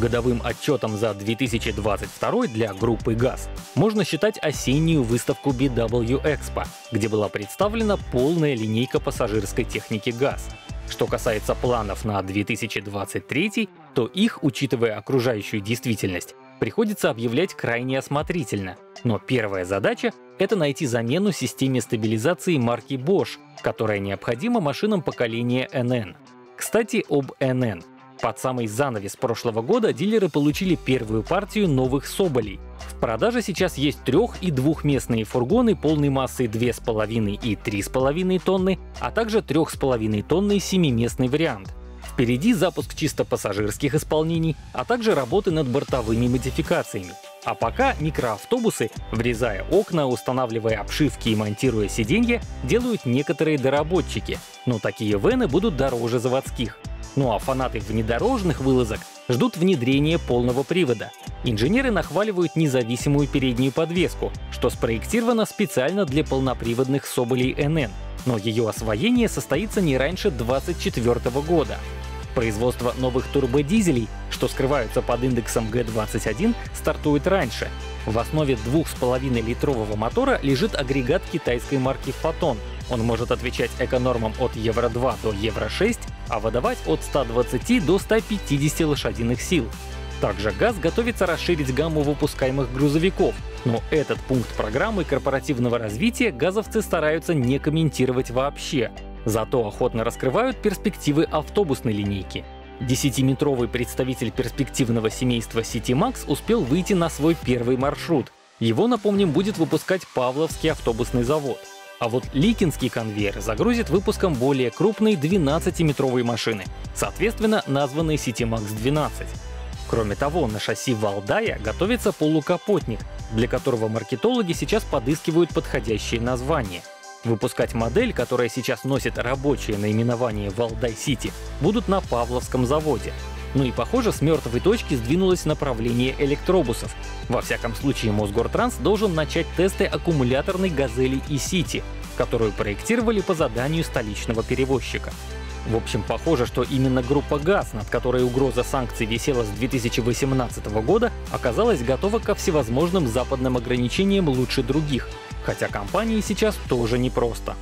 Годовым отчетом за 2022 для группы ГАЗ можно считать осеннюю выставку BW Expo, где была представлена полная линейка пассажирской техники ГАЗ. Что касается планов на 2023, то их, учитывая окружающую действительность, приходится объявлять крайне осмотрительно. Но первая задача — это найти замену системе стабилизации марки Bosch, которая необходима машинам поколения NN. Кстати, об NN. Под самый занавес прошлого года дилеры получили первую партию новых Соболей. В продаже сейчас есть трех- и двухместные фургоны полной массой 2,5 и 3,5 тонны, а также 3,5 тонны семиместный вариант. Впереди запуск чисто пассажирских исполнений, а также работы над бортовыми модификациями. А пока микроавтобусы, врезая окна, устанавливая обшивки и монтируя сиденья, делают некоторые доработчики. Но такие вены будут дороже заводских. Ну а фанаты внедорожных вылазок ждут внедрения полного привода. Инженеры нахваливают независимую переднюю подвеску, что спроектировано специально для полноприводных Соболей НН, но ее освоение состоится не раньше 2024 года. Производство новых турбодизелей, что скрываются под индексом G21, стартует раньше. В основе 2,5-литрового мотора лежит агрегат китайской марки Photon. Он может отвечать эконормам от Евро-2 до Евро-6, а выдавать от 120 до 150 лошадиных сил. Также ГАЗ готовится расширить гамму выпускаемых грузовиков, но этот пункт программы корпоративного развития газовцы стараются не комментировать вообще. Зато охотно раскрывают перспективы автобусной линейки. Десятиметровый представитель перспективного семейства CityMax успел выйти на свой первый маршрут. Его, напомним, будет выпускать Павловский автобусный завод. А вот Ликинский конвейер загрузит выпуском более крупной 12-метровой машины, соответственно, названной CityMax 12. Кроме того, на шасси Валдая готовится полукапотник, для которого маркетологи сейчас подыскивают подходящее название. Выпускать модель, которая сейчас носит рабочее наименование Валдай Сити, будут на Павловском заводе. Ну и похоже, с мертвой точки сдвинулось направление электробусов. Во всяком случае, Мосгортранс должен начать тесты аккумуляторной «Газели» и «Сити», которую проектировали по заданию столичного перевозчика. В общем, похоже, что именно группа ГАЗ, над которой угроза санкций висела с 2018 года, оказалась готова ко всевозможным западным ограничениям лучше других. Хотя компании сейчас тоже непросто.